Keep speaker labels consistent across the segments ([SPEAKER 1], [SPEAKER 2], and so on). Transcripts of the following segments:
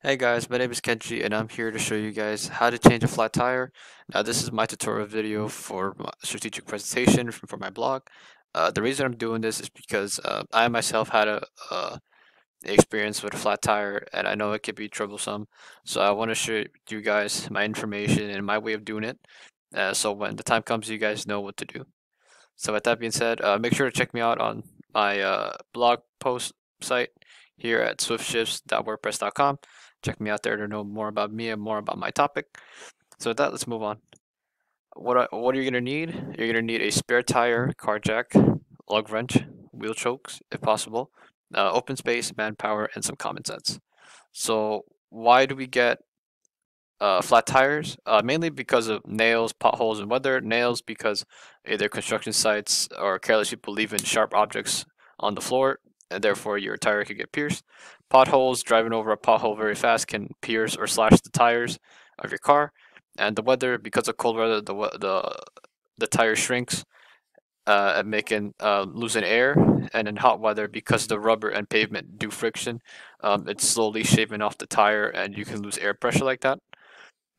[SPEAKER 1] Hey guys, my name is Kenyi and I'm here to show you guys how to change a flat tire. Now this is my tutorial video for my strategic presentation for my blog. Uh, the reason I'm doing this is because uh, I myself had a uh, experience with a flat tire and I know it can be troublesome. So I want to show you guys my information and my way of doing it. Uh, so when the time comes, you guys know what to do. So with that being said, uh, make sure to check me out on my uh, blog post site here at swiftshifts.wordpress.com. Check me out there to know more about me and more about my topic. So with that, let's move on. What, what are you going to need? You're going to need a spare tire, car jack, lug wrench, wheel chokes, if possible, uh, open space, manpower, and some common sense. So why do we get uh, flat tires? Uh, mainly because of nails, potholes, and weather. Nails because either construction sites or careless people leaving sharp objects on the floor and therefore your tire could get pierced. Potholes, driving over a pothole very fast can pierce or slash the tires of your car. And the weather, because of cold weather, the the the tire shrinks, uh, and making uh, losing air. And in hot weather, because the rubber and pavement do friction, um, it's slowly shaving off the tire, and you can lose air pressure like that.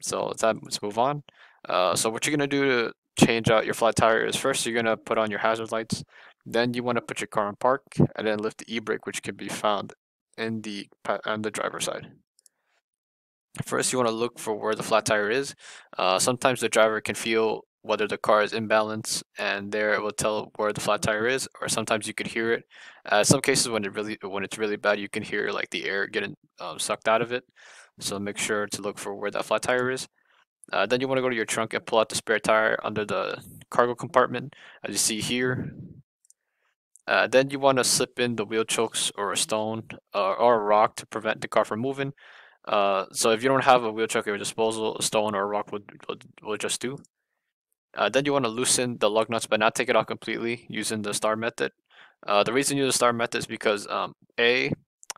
[SPEAKER 1] So let's, let's move on. Uh, so what you're gonna do to change out your flat tire is first you're gonna put on your hazard lights. Then you want to put your car in park and then lift the e-brake, which can be found in the on the driver's side. First, you want to look for where the flat tire is. Uh, sometimes the driver can feel whether the car is in balance, and there it will tell where the flat tire is. Or sometimes you could hear it. Uh, some cases, when it really when it's really bad, you can hear like the air getting um, sucked out of it. So make sure to look for where that flat tire is. Uh, then you want to go to your trunk and pull out the spare tire under the cargo compartment, as you see here. Uh, then you want to slip in the wheel chokes or a stone uh, or a rock to prevent the car from moving. Uh, so if you don't have a wheel choke at your disposal, a stone or a rock would, would just do. Uh, then you want to loosen the lug nuts but not take it out completely using the star method. Uh, the reason you use the star method is because um, A,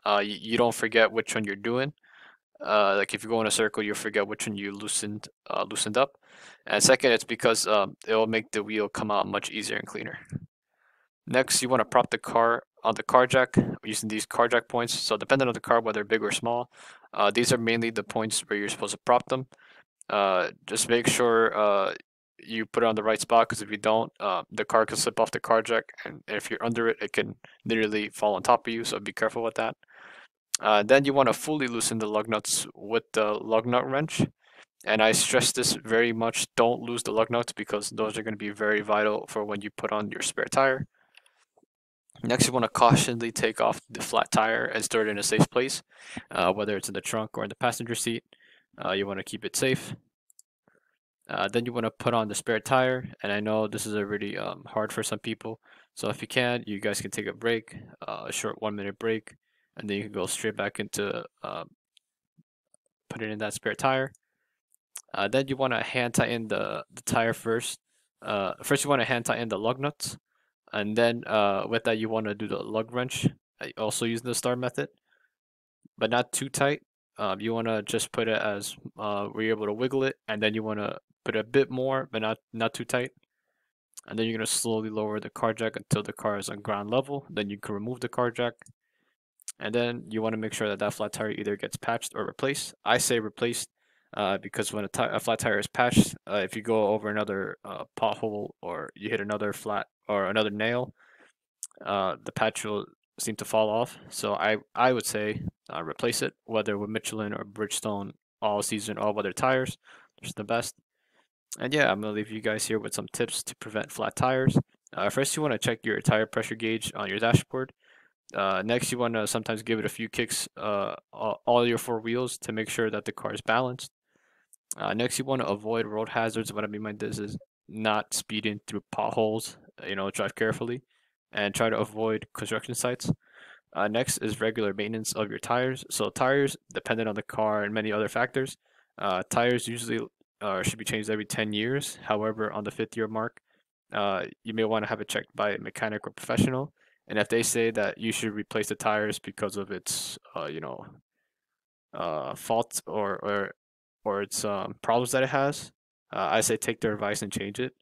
[SPEAKER 1] uh, you, you, don't forget which one you're doing. like if you go in a circle, you'll forget which one you loosened loosened up. And second, it's because um, it will make the wheel come out much easier and cleaner. Next, you want to prop the car on the car jack using these car jack points. So depending on the car, whether big or small, uh, these are mainly the points where you're supposed to prop them. Uh, just make sure uh, you put it on the right spot because if you don't, uh, the car can slip off the car jack, and if you're under it, it can literally fall on top of you. So be careful with that. Uh, then you want to fully loosen the lug nuts with the lug nut wrench. And I stress this very much. Don't lose the lug nuts because those are going to be very vital for when you put on your spare tire. Next, you want to cautiously take off the flat tire and store it in a safe place, uh, whether it's in the trunk or in the passenger seat. Uh, you want to keep it safe. Uh, then you want to put on the spare tire, and I know this is already um, hard for some people. So if you can, you guys can take a break, uh, a short one minute break, and then you can go straight back into uh, putting in that spare tire. Uh, then you want to hand tighten the, the tire first. first, you want to hand tighten the lug nuts. And then uh, with that, you want to do the lug wrench, uh, also using the star method, but not too tight. Um, you want to just put it as uh, where you're able to wiggle it, and then you want to put a bit more, but not not too tight. And then you're going to slowly lower the car jack until the car is on ground level. Then you can remove the car jack. And then you want to make sure that that flat tire either gets patched or replaced. I say replaced uh, because when a, a, flat tire is patched, uh, if you go over another uh, pothole or you hit another flat or another nail, uh, the patch will seem to fall off. So I, I would say uh, replace it, whether with Michelin or Bridgestone all season, all weather tires. It's the best. And yeah, I'm going to leave you guys here with some tips to prevent flat tires. Uh, first, you want to check your tire pressure gauge on your dashboard. Uh, next, you want to sometimes give it a few kicks, uh, all your four wheels to make sure that the car is balanced. Uh, next, you want to avoid road hazards. What I mean by this is not speeding through potholes. You know, drive carefully and try to avoid construction sites. Uh, next is regular maintenance of your tires. So tires, dependent on the car and many other factors, uh, tires usually uh, should be changed every 10 years. However, on the fifth year mark, uh, you may want to have it checked by a mechanic or professional. And if they say that you should replace the tires because of its, uh, you know, uh, fault or, or or its um, problems that it has, uh, I say take their advice and change it.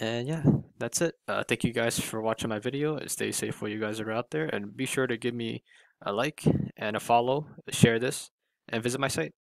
[SPEAKER 1] And yeah, that's it. Uh, thank you guys for watching my video. Stay safe while you guys are out there, and be sure to give me a like and a follow, share this, and visit my site.